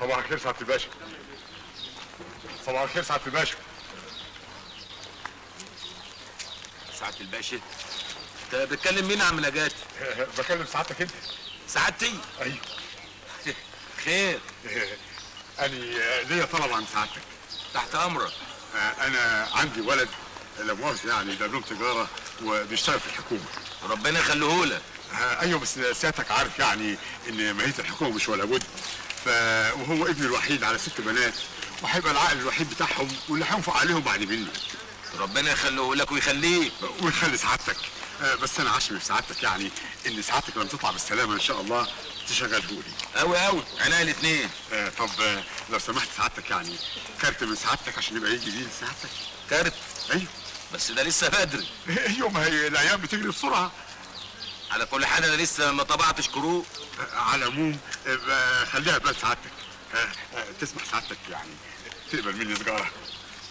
صباح الخير سعادة الباشا. صباح الخير سعادة الباشا. سعادة الباشا انت بتكلم مين يا عم نجاتي؟ بكلم سعادتك انت. سعادتي؟ أيوه. خير. اني ليا طلب عن سعادتك. تحت أمرك. أنا عندي ولد لا مؤاخذه يعني دبلوم تجارة وبيشتغل في الحكومة. ربنا يخليهولك أيوه بس سيادتك عارف يعني إن ماهيه الحكومة مش ولا بد. ف وهو ابني الوحيد على ست بنات وهيبقى العقل الوحيد بتاعهم واللي هينفق عليهم بعد مني. ربنا يخليهولك ويخليك. ويخلي سعادتك. آه، بس أنا عشمي في سعادتك يعني إن سعادتك لما تطلع بالسلامة إن شاء الله تشغله لي. قوي قوي عينيا الاثنين آه طب آه، لو سمحت سعادتك يعني كارت من سعادتك عشان يبقى يجي بيه لسعادتك. كارت؟ أيوه. بس ده لسه بدري. أيوه ما هي الأيام بتجري بسرعة. على كل حال أنا لسه ما طبعتش كروت آه، على العموم آه، بقى خليها بلاد سعادتك. آه، آه، تسمح سعادتك يعني تقبل مني سجارة.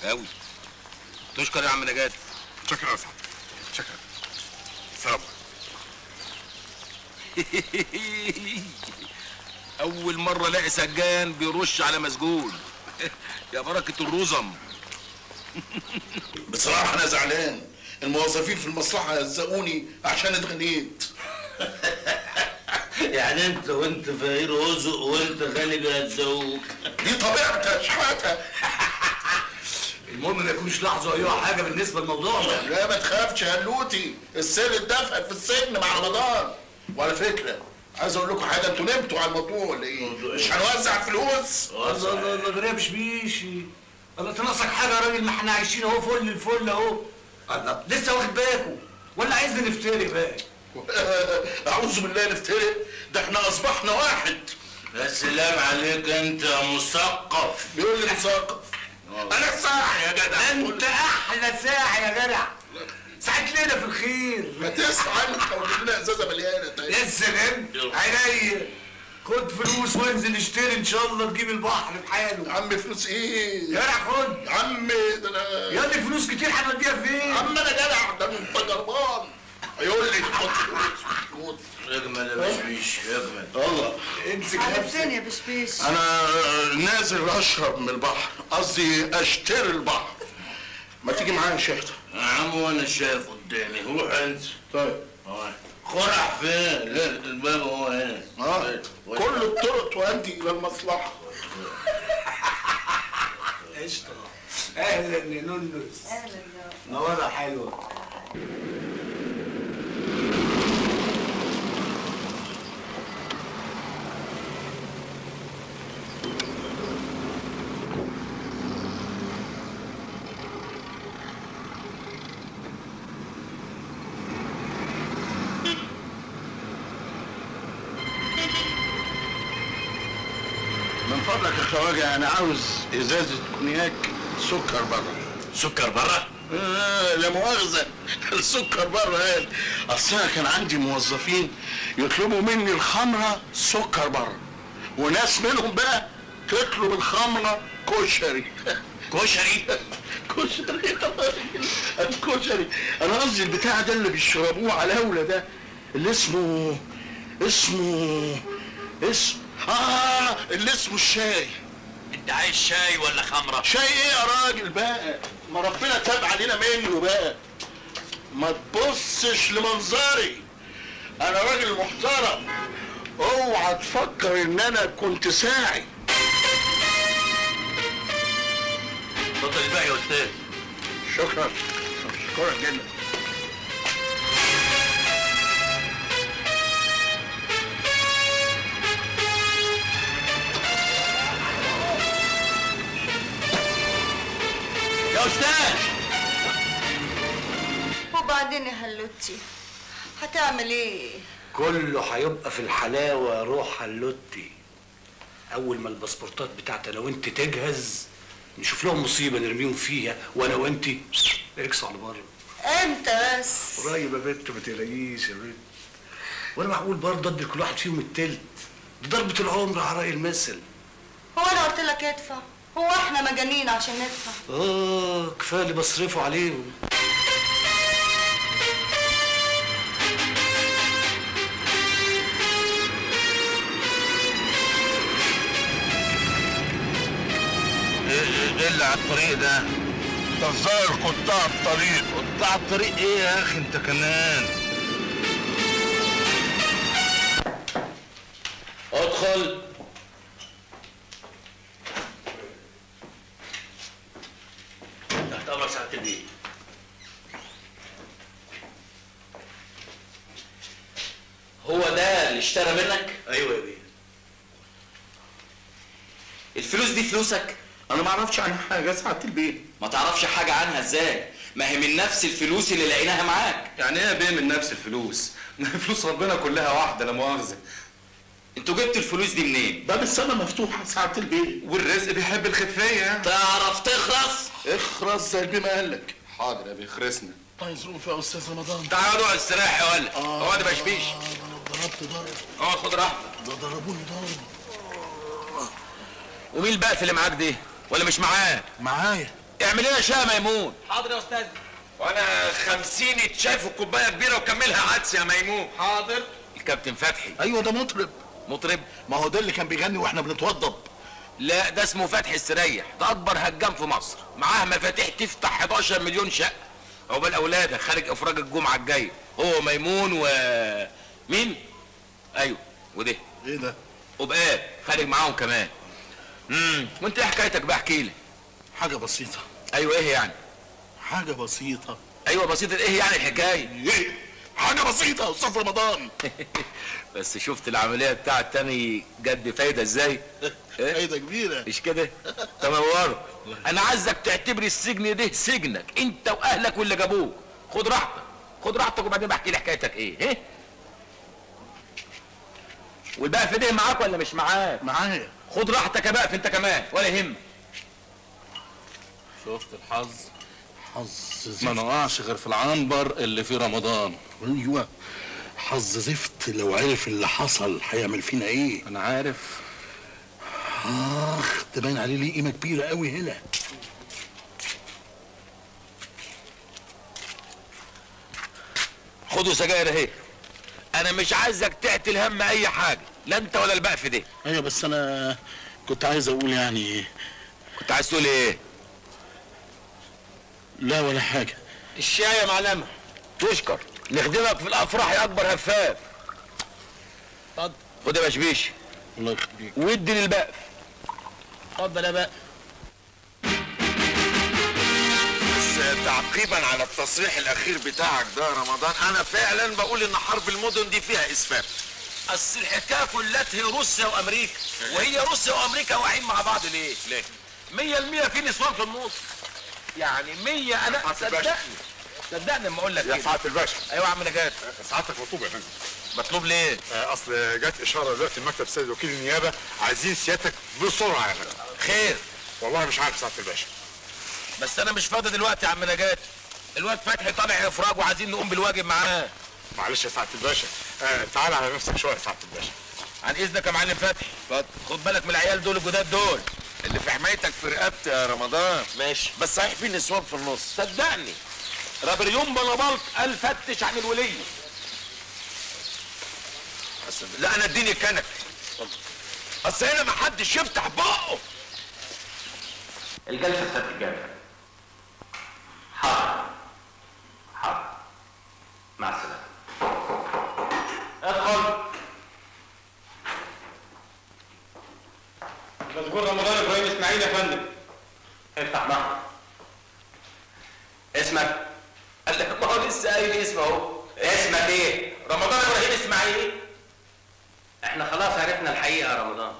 قوي تشكر يا عم نجاتي شكرا يا سعادتك. شكرا. سلام أول مرة ألاقي سجان بيرش على مسجون. يا بركة الرزم. بصراحة أنا زعلان. الموظفين في المصلحة هزقوني عشان اتغنيت يعني أنت وأنت فقير وزق وأنت غني بيهزقوك دي طبيعتي يا شحاتة. المهم ما يكونش لاحظوا اي حاجة بالنسبة للموضوع. ده لا ما تخافش يا هلوتي السيل اتدفن في السجن مع رمضان. وعلى فكرة عايز أقول لكم حاجة أنتوا نمتوا على الموضوع ولا إيه؟ مش هنوزع فلوس. الله الله مش بيشي. الله تناقصك حاجة يا راجل؟ ما إحنا عايشين أهو فل الفل أهو. الله لسه واخد بالكم ولا عايزني نفتري بقى؟ أعوذ بالله نفترق ده إحنا أصبحنا واحد. يا سلام عليك أنت مثقف. بيقول لي مثقف. أنا ساعة يا جدع. أنت أحلى ساعه يا جدع. ساعة ليلة في الخير. ما تسمع انت وجيب لنا أزازة مليانة. طيب. يا سلام. عينيا خد فلوس وانزل اشتري إن شاء الله تجيب البحر بحاله. يا عم فلوس إيه؟ يا جدع خد. يا عم ده أنا يا فلوس كتير هنوديها فين؟ يا عم أنا جدع. ده انت جربان هيقول لي اجمل يا بشبيش اجمل الله. امسك على نفسك. فين يا بشبيش. أنا نازل أشرب من البحر. قصدي أشتري البحر. ما تيجي معايا يا شحته يا عم وأنا شايف قدامي. روح انت طيب. خرع فين؟ لا الباب هو هنا. آه. كل الطرق تؤدي إلى المصلحة. قشطة. أهلا يا نونس أهلا يا نورة حلوة. فضلك يا خواجه أنا عاوز إزازة كونياك سكر بره سكر برا؟ آه لا مؤاخذة. السكر بره قال أصل أنا كان عندي موظفين يطلبوا مني الخمرة سكر بره وناس منهم بقى تطلب الخمرة كشري. كشري؟ كشري الكشري. أنا قصدي البتاع ده اللي بيشربوه على الأولى ده اللي اسمه اسمه اسم آه اللي اسمه الشاي. انت عايز شاي ولا خمرة؟ شاي إيه يا راجل بقى؟ ما ربنا تاب علينا منه بقى. ما تبصش لمنظري. أنا راجل محترم. اوعى تفكر إن أنا كنت ساعي. اتفضل الباقي يا أستاذ. شكرا. شكرا جدا. وبعدين يا هلوتي. هتعمل إيه؟ كله هيبقى في الحلاوة يا روح هلوتي. أول ما الباسبورتات بتاعتي أنا وأنت تجهز نشوف لهم مصيبة نرميهم فيها وأنا وأنت اكسوا على بره. إمتى بس. قريب يا بنت ما تقلقيش يا بنت وأنا معقول برضه أدي كل واحد فيهم التلت؟ دي ضربة العمر على رأي المثل. هو أنا قلت لك ادفع. هو إحنا مجانين عشان ندفع. آه كفاية اللي بصرفه عليهم. اللي على الطريق ده؟ ده الظاهر قطاع الطريق. قطاع الطريق إيه يا أخي أنت كمان؟ أدخل. تحت امرك سعادة البيه هو ده اللي اشترى منك؟ أيوه يا بيه. الفلوس دي فلوسك؟ أنا ما أعرفش عنها حاجة ساعة البيت. ما تعرفش حاجة عنها إزاي؟ ما هي من نفس الفلوس اللي لقيناها معاك. يعني إيه يا بيه من نفس الفلوس؟ فلوس ربنا كلها واحدة لا مؤاخذة. أنتوا جبتوا الفلوس دي منين؟ باب السما مفتوحة ساعة البيت. والرزق بيحب الخفية. تعرف تخرس اخرس زي البيه ما قال لك. حاضر يا بيه خرسنا مظروف يا أستاذ رمضان. تعالوا اقعد استريح يا ولد. اقعد يا بشبيش. ضربت ضرب اقعد خد راحتك. ده ضربوني ضرب ومين البقف اللي معاك دي؟ ولا مش معاه معايا. اعمل إيه يا شاه ميمون؟ حاضر يا أستاذ. وأنا خمسين اتشاف وكوباية كبيرة وكملها عدس يا ميمون. حاضر. الكابتن فتحي. أيوه ده مطرب. مطرب؟ ما هو ده اللي كان بيغني وإحنا بنتوضب. لا ده اسمه فتحي السريح. ده أكبر هجام في مصر. معاه مفاتيح تفتح 11 مليون شقة. عقبال اولادك خارج إفراج الجمعة الجايه هو ميمون و مين؟ أيوه وده إيه ده؟ وبقى خارج معاهم كمان. امم وانت إيه حكايتك بقى؟ احكي لي. حاجة بسيطة. أيوه إيه يعني؟ حاجة بسيطة. أيوه بسيطة. إيه يعني الحكاية؟ إيه؟ حاجة بسيطة يا أستاذ رمضان. بس شفت العملية بتاعت تاني جد فايدة إزاي؟ إيه؟ فايدة كبيرة. مش كده؟ تنور أنا عايزك تعتبر السجن ده سجنك أنت وأهلك واللي جابوك. خد راحتك خد راحتك وبعدين بحكي لي حكايتك إيه إيه؟ والبقى في ده معاك ولا مش معاك؟ معايا. خد راحتك يا بقى انت كمان ولا يهمك شفت الحظ؟ حظ ما زفت نقعش غير في العنبر اللي فيه رمضان. أيوه. حظ زفت لو عرف اللي حصل هيعمل فينا إيه؟ أنا عارف. آخ ده باين عليه ليه قيمة كبيرة قوي هنا. خدوا سجاير اهي. أنا مش عايزك تعتل هم أي حاجة لا أنت ولا البقف ده أيوه بس أنا كنت عايز أقول يعني كنت عايز تقول إيه؟ لا ولا حاجة. الشاي يا معلمة. تشكر. نخدمك في الأفراح يا أكبر هفاف. اتفضل. خد يا بشبيش الله يخليك. وادي للبقف. اتفضل يا بقى تعقيبا على التصريح الأخير بتاعك ده يا رمضان. أنا فعلا بقول إن حرب المدن دي فيها إسفاف. اصل الحكاية كلها روسيا وأمريكا. وهي روسيا وأمريكا واقعين مع بعض ليه؟ ليه؟ مية المية في نسوان في النص يعني مية أنا حسن باشا. صدقني صدقني لما أقول لك يا سعاده الباشا. أيوه يا عم نجاة سعادتك مطلوب يا فندم. مطلوب ليه؟ آه، أصل جت إشارة دلوقتي من مكتب سيد وكيل النيابة. عايزين سيادتك بسرعة يا فندم. خير. والله مش عارف سعاده الباشا. بس أنا مش فاضي دلوقتي يا عم نجاة. الواد فتحي طالع افراج وعايزين نقوم بالواجب معاه. معلش يا سعادة الباشا. آه تعال على نفسك شوية يا سعادة الباشا. عن إذنك يا معلم فتحي. اتفضل. خد بالك من العيال دول الجداد دول. اللي في حمايتك في رقبتي يا رمضان. ماشي. بس صحيح في نسوان في النص. صدقني. رابريون بلبلط قال فتش عن الولية لا أنا اديني الكنك. اصل هنا ما حدش يفتح بقه. الجلسة ستتجدد حاضر حاضر مع السلامة ادخل مذكور رمضان يا فندم. افتح معه اسمك؟ قال لك ما هو لسه قايل اسمه أهو. اسمك إيه؟ رمضان إبراهيم اسماعيل إحنا خلاص عرفنا الحقيقة يا رمضان.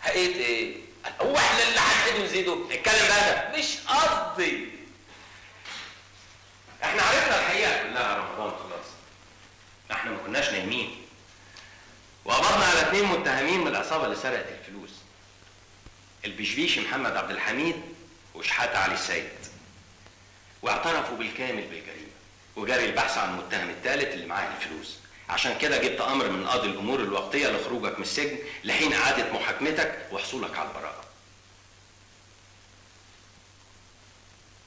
حقيقة إيه؟ هو إحنا اللي هنحد نزيده؟ اتكلم بقى. مش قصدي. إحنا عرفنا الحقيقة كلها يا رمضان خلاص. إحنا ما كناش نايمين. وقبضنا على اثنين متهمين من العصابة اللي سرقت الفلوس. البشبيش محمد عبد الحميد وشحاتة علي السيد. واعترفوا بالكامل بالجريمة وجاري البحث عن المتهم الثالث اللي معاه الفلوس. عشان كده جبت أمر من قاضي الأمور الوقتية لخروجك من السجن لحين إعادة محاكمتك وحصولك على البراءة.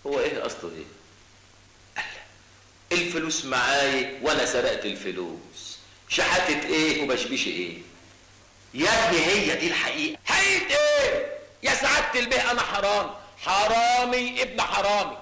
هو إيه قصده إيه؟ قال الفلوس معاي وأنا سرقت الفلوس. شحاتة إيه وبشبيش إيه؟ يا ابني هي دي الحقيقة. حقيقة إيه؟ يا سعادة البيه أنا حرامي. حرامي ابن حرامي.